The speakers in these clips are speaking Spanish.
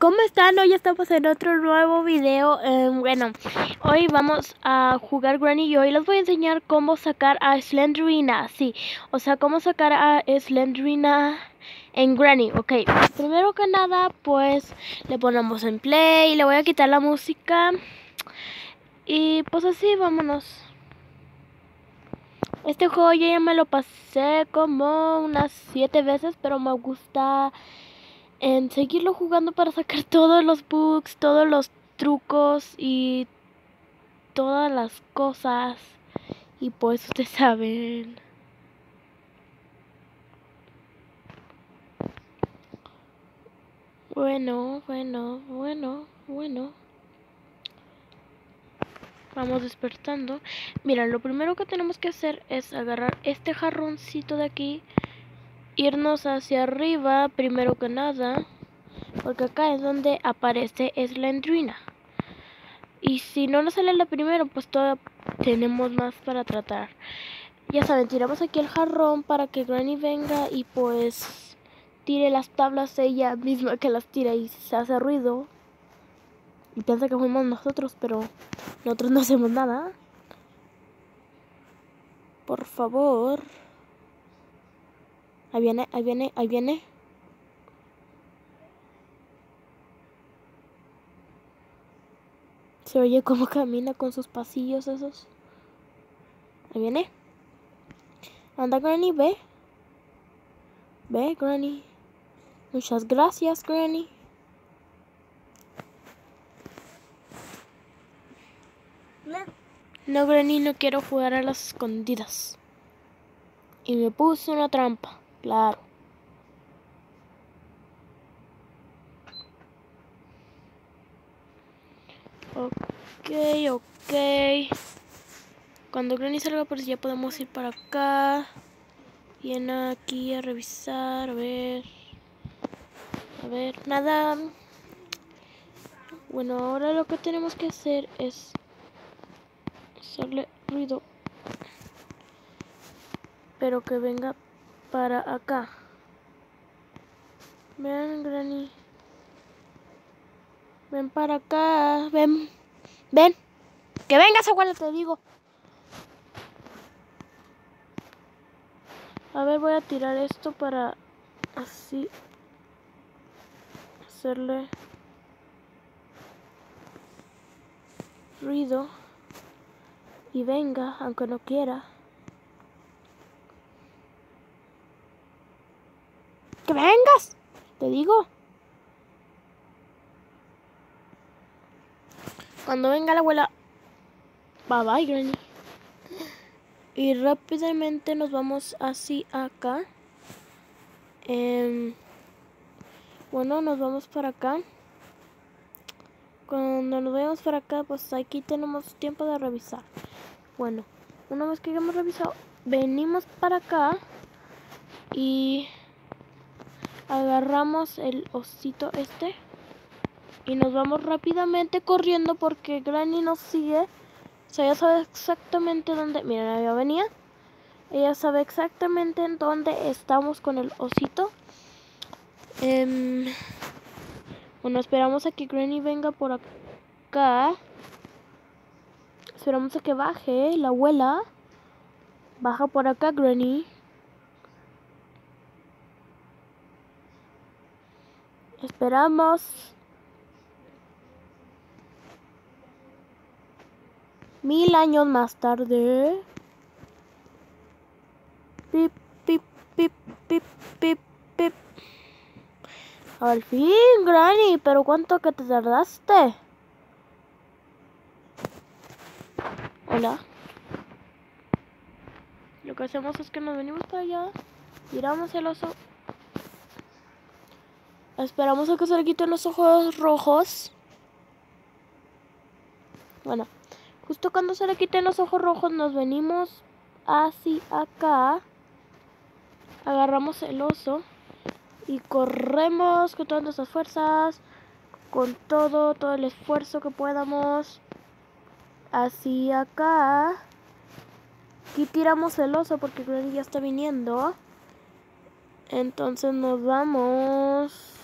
¿Cómo están? Hoy estamos en otro nuevo video. Eh, bueno, hoy vamos a jugar Granny y hoy les voy a enseñar cómo sacar a Slendrina. Sí, o sea, cómo sacar a Slendrina en Granny. Ok, primero que nada, pues le ponemos en play. Le voy a quitar la música. Y pues así, vámonos. Este juego yo ya me lo pasé como unas 7 veces, pero me gusta en seguirlo jugando para sacar todos los bugs, todos los trucos y todas las cosas. Y pues ustedes saben. Bueno, bueno, bueno, bueno. Vamos despertando. Mira, lo primero que tenemos que hacer es agarrar este jarroncito de aquí irnos hacia arriba primero que nada. Porque acá es donde aparece Slendrina. Y si no nos sale la primero, pues todavía tenemos más para tratar. Ya saben, tiramos aquí el jarrón para que Granny venga y pues tire las tablas ella misma que las tira y se hace ruido. Y piensa que fuimos nosotros, pero nosotros no hacemos nada. Por favor. Ahí viene, ahí viene, ahí viene. Se oye cómo camina con sus pasillos esos. Ahí viene. Anda, Granny, ve. Ve, Granny. Muchas gracias, Granny. No, Granny, no quiero jugar a las escondidas. Y me puse una trampa. Claro. Ok, ok. Cuando Granny salga, pues ya podemos ir para acá. Y aquí a revisar, a ver. A ver, nada. Bueno, ahora lo que tenemos que hacer es hacerle ruido. Pero que venga para acá. Ven, Granny. Ven para acá. Ven. Ven. Que vengas, abuela, te digo. A ver, voy a tirar esto para así hacerle ruido y venga, aunque no quiera. Que vengas. Te digo. Cuando venga la abuela. Bye bye, Granny. Y rápidamente nos vamos así acá. Em, bueno, nos vamos para acá. Cuando nos vayamos para acá, pues aquí tenemos tiempo de revisar. Bueno, una vez que hayamos revisado, venimos para acá. Y agarramos el osito este y nos vamos rápidamente corriendo porque Granny nos sigue. O sea, ella sabe exactamente dónde... Miren, ya venía. Ella sabe exactamente en dónde estamos con el osito. Em, bueno, esperamos a que Granny venga por acá. Esperamos a que baje la abuela. Baja por acá, Granny. Esperamos. Mil años más tarde. Pip, pip, pip, pip, pip, pip. Al fin, Granny, pero ¿cuánto que te tardaste? Hola. Lo que hacemos es que nos venimos para allá, tiramos el oso Esperamos a que se le quiten los ojos rojos. Bueno, justo cuando se le quiten los ojos rojos nos venimos así acá. Agarramos el oso y corremos con todas nuestras fuerzas, con todo, todo el esfuerzo que podamos. Así acá. Aquí tiramos el oso porque que ya está viniendo. Entonces nos vamos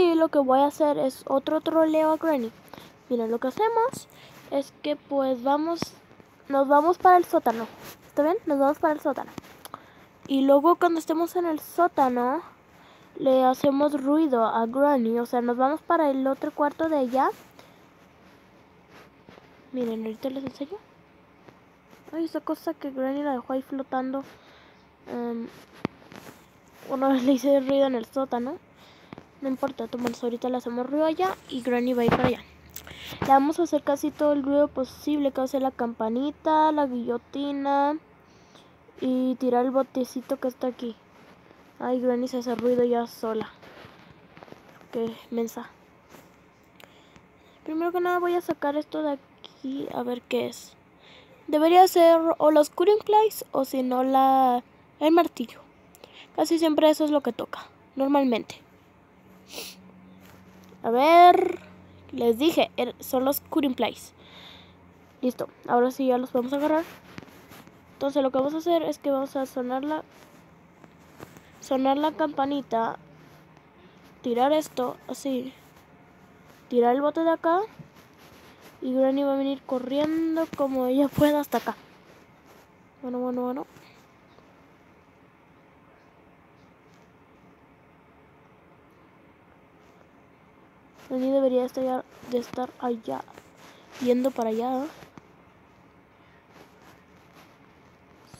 aquí lo que voy a hacer es otro troleo a Granny. Mira, lo que hacemos es que pues vamos, nos vamos para el sótano. ¿Está bien? Nos vamos para el sótano. Y luego cuando estemos en el sótano, le hacemos ruido a Granny. O sea, nos vamos para el otro cuarto de ella. Miren, ahorita les enseño. Ay, esa cosa que Granny la dejó ahí flotando. Um, una vez le hice ruido en el sótano. No importa, tomamos ahorita le hacemos ruido allá y Granny va a ir para allá. Le vamos a hacer casi todo el ruido posible, que hace la campanita, la guillotina y tirar el botecito que está aquí. Ay, Granny se hace ruido ya sola. Qué mensa. Primero que nada voy a sacar esto de aquí a ver qué es. Debería ser o los Curing Clays o si no la el martillo. Casi siempre eso es lo que toca, normalmente. A ver, les dije, er, son los Curing Plays. Listo, ahora sí ya los vamos a agarrar. Entonces lo que vamos a hacer es que vamos a sonar la, sonar la campanita, tirar esto así, tirar el bote de acá y Granny va a venir corriendo como ella pueda hasta acá. Bueno, bueno, bueno. Granny debería estar, de estar allá, yendo para allá.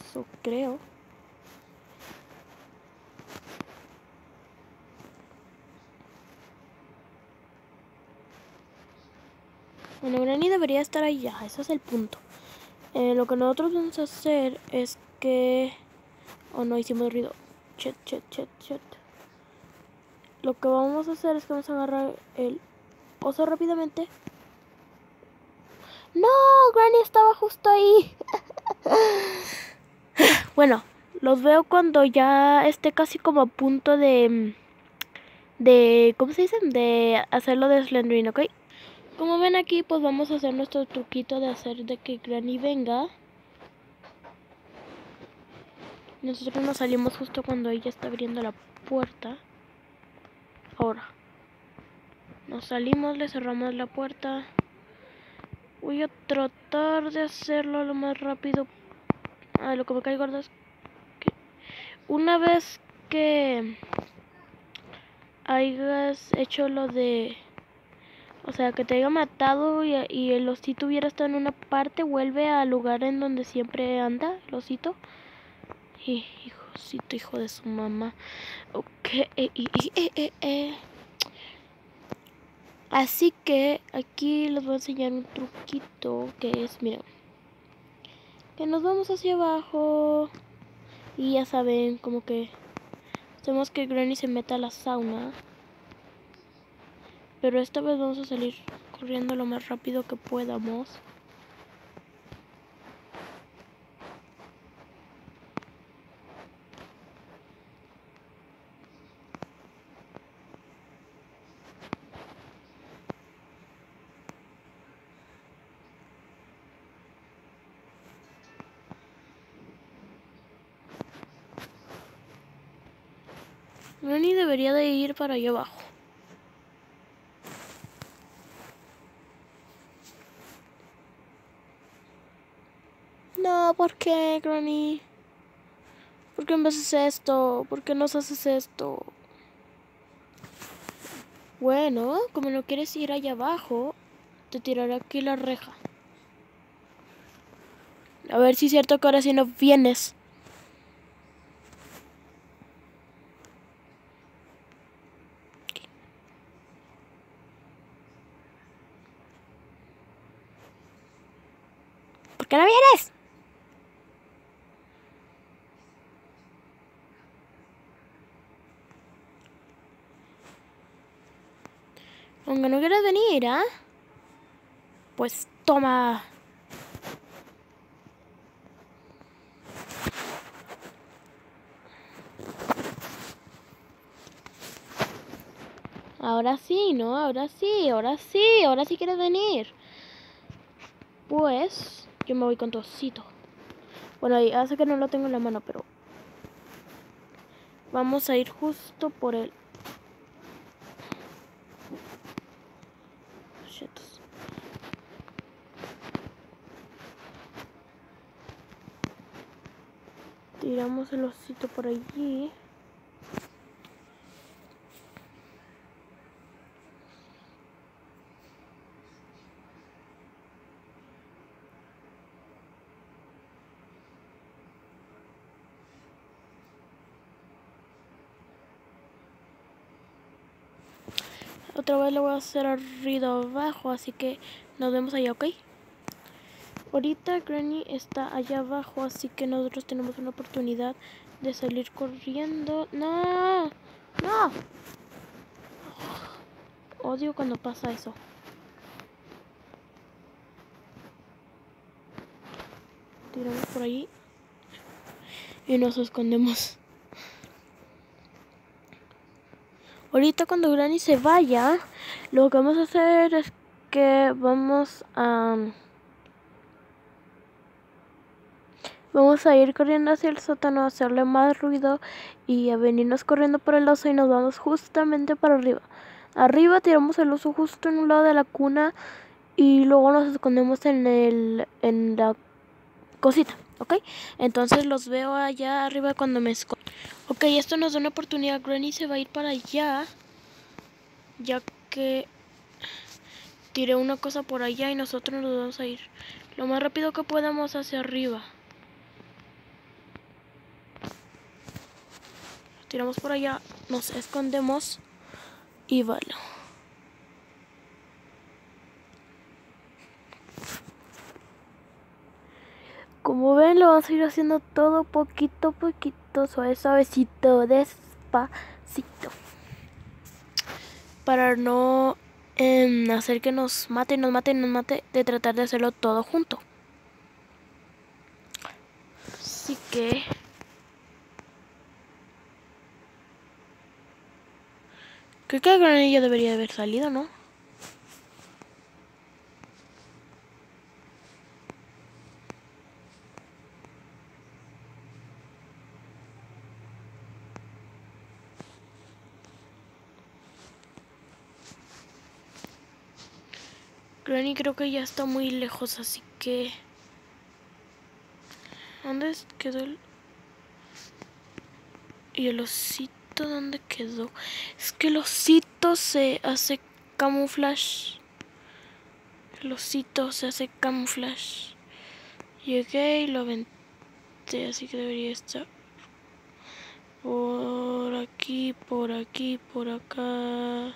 Eso creo. Bueno, Granny debería estar allá, ese es el punto. Eh, lo que nosotros vamos a hacer es que... Oh, no hicimos ruido. Chet, chet, chet, chet. Lo que vamos a hacer es que vamos a agarrar el oso rápidamente. ¡No! Granny estaba justo ahí. bueno, los veo cuando ya esté casi como a punto de... De... ¿Cómo se dice? De hacerlo de Slendrine, ¿ok? Como ven aquí, pues vamos a hacer nuestro truquito de hacer de que Granny venga. Nosotros nos salimos justo cuando ella está abriendo la puerta. Ahora. Nos salimos, le cerramos la puerta. Voy a tratar de hacerlo lo más rápido. Ah, lo que me cae gordo es que una vez que hayas hecho lo de o sea, que te haya matado y, el osito hubiera estado en una parte, vuelve al lugar en donde siempre anda el osito. Y, hijo de su mamá. Ok, eh, eh, eh, Así que aquí les voy a enseñar un truquito que es, miren, que nos vamos hacia abajo y ya saben, como que hacemos que Granny se meta a la sauna. Pero esta vez vamos a salir corriendo lo más rápido que podamos. Granny debería de ir para allá abajo. No, ¿por qué, Granny? ¿Por qué me haces esto? ¿Por qué nos haces esto? Bueno, como no quieres ir allá abajo, te tiraré aquí la reja. A ver si es cierto que ahora sí no vienes. Qué no vienes? Aunque no quieras venir, ¿ah? Pues toma. Ahora sí, ¿no? Ahora sí, ahora sí, ahora sí quieres venir. Pues yo me voy con Tocito. Bueno, ahí hace que no lo tengo en la mano, pero... Vamos a ir justo por el... Tiramos el osito por allí. Otra vez lo voy a hacer arriba abajo, así que nos vemos allá, ¿ok? Ahorita Granny está allá abajo, así que nosotros tenemos una oportunidad de salir corriendo. ¡No! ¡No! Odio cuando pasa eso. Tiramos por ahí. Y nos escondemos. Ahorita cuando Granny se vaya, lo que vamos a hacer es que vamos a... Vamos a ir corriendo hacia el sótano, hacerle más ruido y a venirnos corriendo por el oso y nos vamos justamente para arriba. Arriba tiramos el oso justo en un lado de la cuna y luego nos escondemos en, el, en la cosita, ¿ok? Entonces los veo allá arriba cuando me escondo. Ok, esto nos da una oportunidad. Granny se va a ir para allá, ya que tiré una cosa por allá y nosotros nos vamos a ir lo más rápido que podamos hacia arriba. tiramos por allá, nos escondemos y vale. Como ven, lo vamos a ir haciendo todo poquito poquito, suave, suavecito, despacito. Para no em, hacer que nos mate, nos mate, nos mate, de tratar de hacerlo todo junto. Así que... Creo que el granillo debería haber salido, ¿no? Granny creo que ya está muy lejos, así que... ¿Dónde quedó el...? Y el osito dónde quedó. Es que el osito se hace camuflaje. El osito se hace camuflaje. Llegué y lo aventé, así que debería estar por aquí, por aquí, por acá.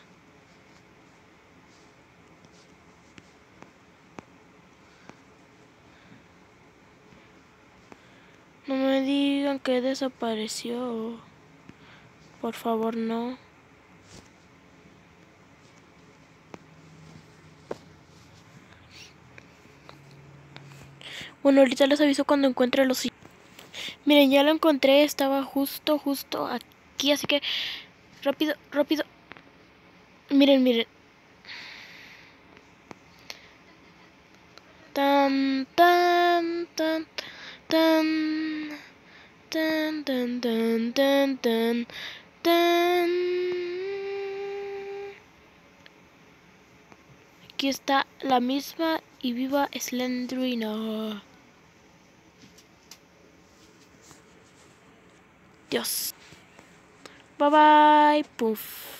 No me digan que desapareció. Por favor, no. Bueno, ahorita les aviso cuando encuentre los... Miren, ya lo encontré, estaba justo, justo aquí, así que... Rápido, rápido. Miren, miren. Tan, tan, tan, tan, tan, tan, tan, tan. Aquí está la misma y viva Slendrina. Dios. Bye bye. Puff.